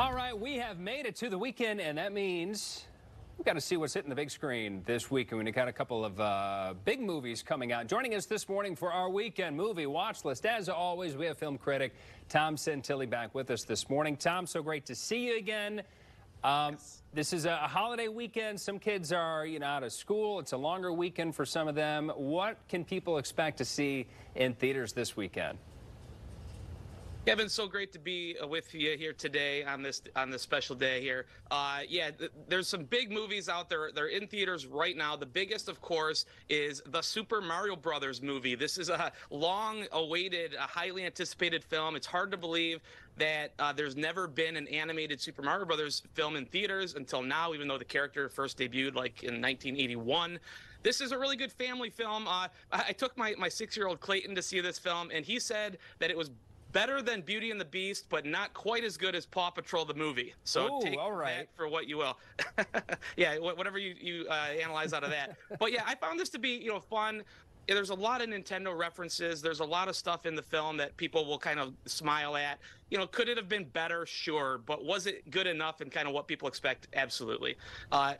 All right, we have made it to the weekend, and that means we've got to see what's hitting the big screen this week. And we've got a couple of uh, big movies coming out. Joining us this morning for our weekend movie watch list, as always, we have film critic Tom Santilli back with us this morning. Tom, so great to see you again. Um, yes. This is a holiday weekend. Some kids are, you know, out of school. It's a longer weekend for some of them. What can people expect to see in theaters this weekend? Kevin, so great to be uh, with you here today on this on this special day here. Uh, yeah, th- there's some big movies out there. They're in theaters right now. The biggest, of course, is the Super Mario Brothers movie. This is a long-awaited, a highly anticipated film. It's hard to believe that uh, there's never been an animated Super Mario Brothers film in theaters until now, even though the character first debuted like in 1981 this is a really good family film. Uh, I took my, my six year old Clayton to see this film, and he said that it was better than Beauty and the Beast, but not quite as good as Paw Patrol the movie. So Ooh, take all right. that for what you will. yeah, whatever you you uh, analyze out of that. but yeah, I found this to be you know fun. There's a lot of Nintendo references. There's a lot of stuff in the film that people will kind of smile at. You know, could it have been better? Sure, but was it good enough and kind of what people expect? Absolutely. Uh,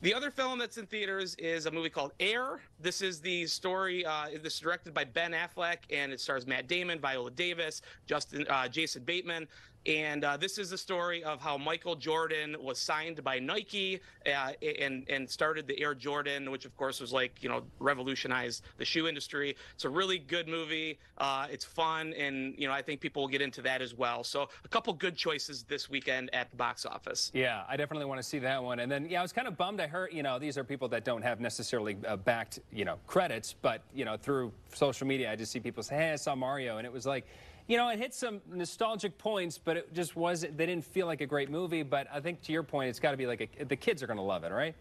the other film that's in theaters is a movie called Air. This is the story. Uh, this is directed by Ben Affleck, and it stars Matt Damon, Viola Davis, Justin, uh, Jason Bateman. And uh, this is the story of how Michael Jordan was signed by Nike uh, and and started the Air Jordan, which of course was like you know revolutionized the shoe industry. It's a really good movie. Uh, it's fun, and you know I think people will get into that as well. So a couple good choices this weekend at the box office. Yeah, I definitely want to see that one. And then yeah, I was kind of bummed. I heard you know these are people that don't have necessarily uh, backed you know credits, but you know through social media I just see people say, hey, I saw Mario, and it was like you know, it hit some nostalgic points, but it just wasn't, they didn't feel like a great movie. But I think to your point, it's got to be like, a, the kids are going to love it, right?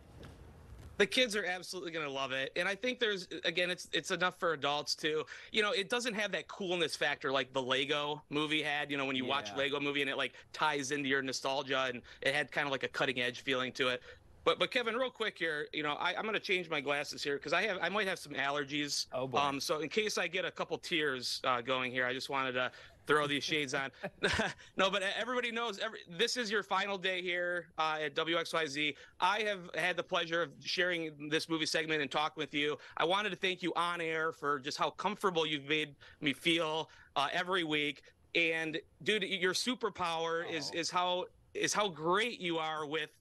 the kids are absolutely going to love it and i think there's again it's it's enough for adults too you know it doesn't have that coolness factor like the lego movie had you know when you yeah. watch lego movie and it like ties into your nostalgia and it had kind of like a cutting edge feeling to it but but Kevin, real quick here, you know, I, am going to change my glasses here because I have I might have some allergies. Oh boy. Um, so in case I get a couple tears uh, going here, I just wanted to throw these shades on. no, but everybody knows every, this is your final day here uh, at WXYZ. I have had the pleasure of sharing this movie segment and talking with you. I wanted to thank you on air for just how comfortable you've made me feel uh, every week. And dude, your superpower oh. is is how is how great you are with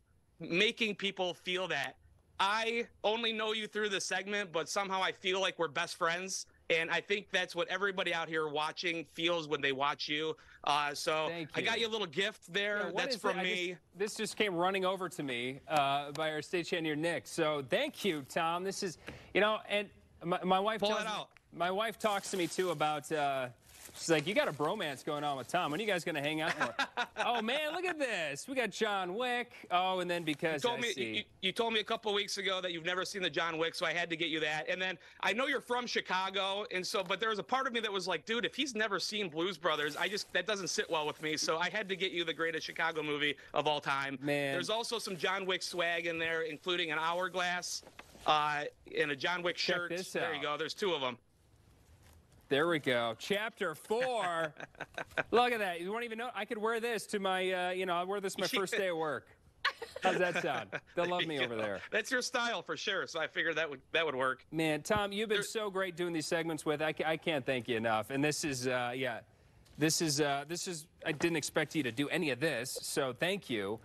making people feel that. I only know you through the segment, but somehow I feel like we're best friends. And I think that's what everybody out here watching feels when they watch you. Uh, so you. I got you a little gift there. Yeah, that's from me. Just, this just came running over to me uh, by our stage engineer Nick. So thank you, Tom. This is, you know, and my, my wife. Pull it out. My wife talks to me too about. Uh, She's like, you got a bromance going on with Tom. When are you guys going to hang out more? oh, man, look at this. We got John Wick. Oh, and then because you told, I me, you, you told me a couple weeks ago that you've never seen the John Wick, so I had to get you that. And then I know you're from Chicago, and so, but there was a part of me that was like, dude, if he's never seen Blues Brothers, I just, that doesn't sit well with me. So I had to get you the greatest Chicago movie of all time. Man. There's also some John Wick swag in there, including an hourglass uh, and a John Wick shirt. There you go. There's two of them. There we go. Chapter four. Look at that. You won't even know. I could wear this to my, uh, you know, I wear this my first day of work. How's that sound? They'll love me over there. That's your style for sure. So I figured that would that would work. Man, Tom, you've been There's... so great doing these segments with. I, I can't thank you enough. And this is, uh, yeah, this is uh, this is. I didn't expect you to do any of this. So thank you.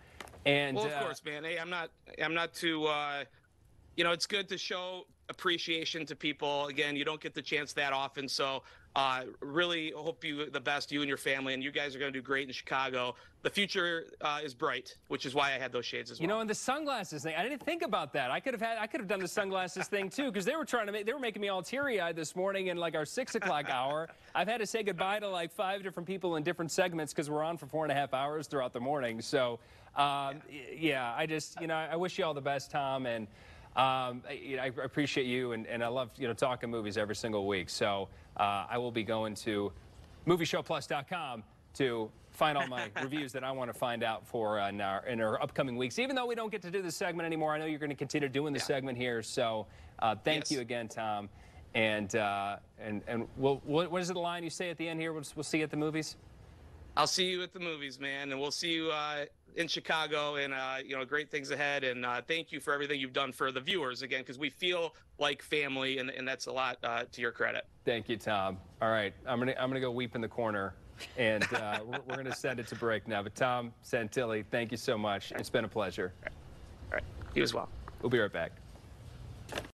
And well, of uh, course, man. Hey, I'm not. I'm not too. You know, it's good to show appreciation to people. Again, you don't get the chance that often. So uh, really hope you the best, you and your family, and you guys are going to do great in Chicago. The future uh, is bright, which is why I had those shades as well. You know, and the sunglasses thing, I didn't think about that. I could have had, I could have done the sunglasses thing too, because they were trying to make, they were making me all teary-eyed this morning in like our six o'clock hour. I've had to say goodbye to like five different people in different segments because we're on for four and a half hours throughout the morning. So, um, yeah. yeah, I just, you know, I wish you all the best, Tom, and. Um, I, I, appreciate you, and, and, I love you know talking movies every single week. So uh, I will be going to MovieShowPlus.com to find all my reviews that I want to find out for uh, in, our, in, our, upcoming weeks. Even though we don't get to do this segment anymore, I know you're going to continue doing the yeah. segment here. So uh, thank yes. you again, Tom. And uh, and and we'll, what, what is it the line you say at the end here? We'll, we'll see you at the movies. I'll see you at the movies, man, and we'll see you uh, in Chicago. And uh, you know, great things ahead. And uh, thank you for everything you've done for the viewers again, because we feel like family, and, and that's a lot uh, to your credit. Thank you, Tom. All right, I'm gonna I'm gonna go weep in the corner, and uh, we're, we're gonna send it to break now. But Tom Santilli, thank you so much. It's been a pleasure. All right, you as well. We'll be right back.